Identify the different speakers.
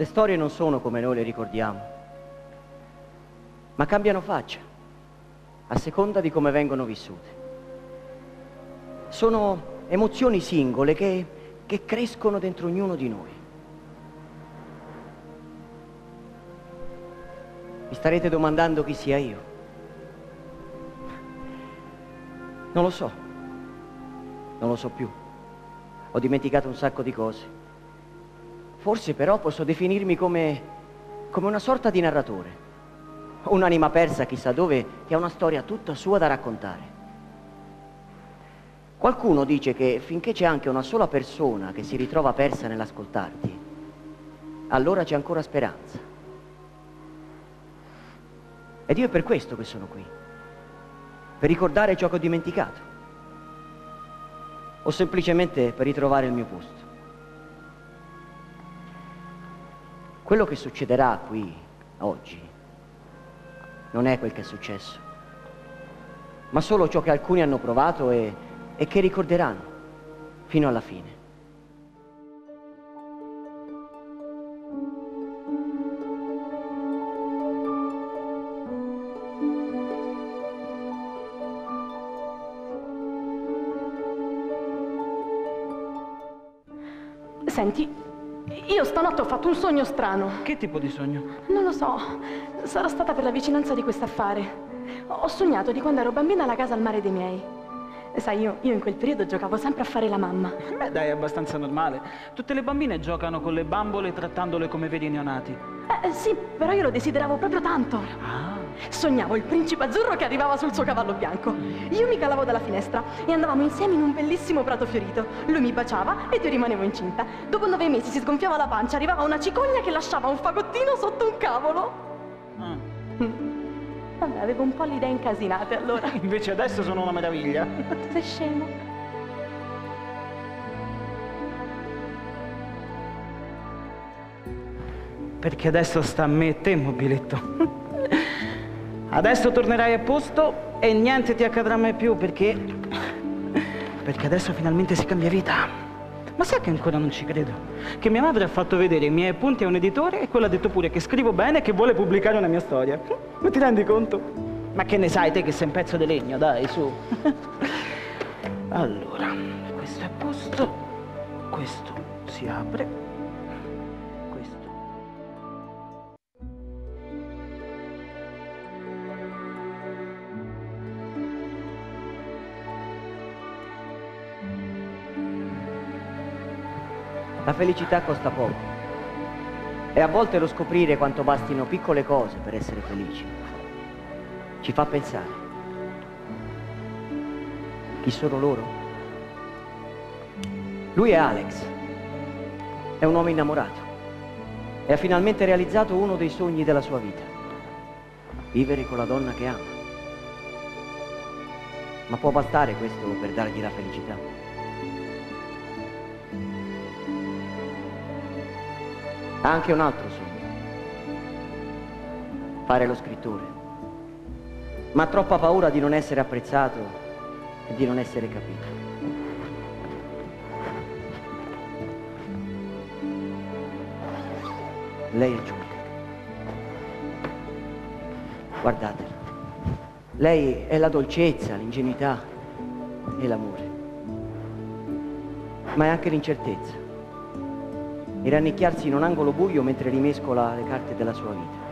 Speaker 1: Le storie non sono come noi le ricordiamo, ma cambiano faccia a seconda di come vengono vissute. Sono emozioni singole che, che crescono dentro ognuno di noi. Vi starete domandando chi sia io. Non lo so non lo so più. Ho dimenticato un sacco di cose. Forse però posso definirmi come, come una sorta di narratore. Un'anima persa chissà dove che ha una storia tutta sua da raccontare. Qualcuno dice che finché c'è anche una sola persona che si ritrova persa nell'ascoltarti, allora c'è ancora speranza. Ed io è per questo che sono qui, per ricordare ciò che ho dimenticato, o semplicemente per ritrovare il mio posto. Quello che succederà qui, oggi, non è quel che è successo, ma solo ciò che alcuni hanno provato e, e che ricorderanno fino alla fine.
Speaker 2: Senti, io stanotte ho fatto un sogno strano.
Speaker 3: Che tipo di sogno?
Speaker 2: Non lo so, sarà stata per la vicinanza di quest'affare. Ho sognato di quando ero bambina alla casa al mare dei miei. Sai, io, io in quel periodo giocavo sempre a fare la mamma.
Speaker 3: Beh, dai, è abbastanza normale. Tutte le bambine giocano con le bambole trattandole come veri neonati.
Speaker 2: Eh, sì, però io lo desideravo proprio tanto.
Speaker 3: Ah.
Speaker 2: Sognavo il principe azzurro che arrivava sul suo cavallo bianco. Io mi calavo dalla finestra e andavamo insieme in un bellissimo prato fiorito. Lui mi baciava ed io rimanevo incinta. Dopo nove mesi si sgonfiava la pancia, arrivava una cicogna che lasciava un fagottino sotto un cavolo.
Speaker 3: Ah.
Speaker 2: Vabbè, avevo un po' le idee incasinate allora.
Speaker 3: Invece adesso sono una meraviglia.
Speaker 2: Sei scemo.
Speaker 3: Perché adesso sta a me e te, mobiletto. Adesso tornerai a posto e niente ti accadrà mai più perché... Perché adesso finalmente si cambia vita. Ma sai che ancora non ci credo? Che mia madre ha fatto vedere i miei appunti a un editore e quello ha detto pure che scrivo bene e che vuole pubblicare una mia storia. Ma ti rendi conto? Ma che ne sai te che sei un pezzo di legno, dai, su. allora, questo è a posto, questo si apre,
Speaker 1: La felicità costa poco. E a volte lo scoprire quanto bastino piccole cose per essere felici ci fa pensare. Chi sono loro? Lui è Alex. È un uomo innamorato e ha finalmente realizzato uno dei sogni della sua vita. Vivere con la donna che ama. Ma può bastare questo per dargli la felicità? Ha anche un altro sogno. Fare lo scrittore. Ma ha troppa paura di non essere apprezzato e di non essere capito. Lei è Giulia. Guardatela. Lei è la dolcezza, l'ingenuità e l'amore. Ma è anche l'incertezza. E rannicchiarsi in un angolo buio mentre rimescola le carte della sua vita.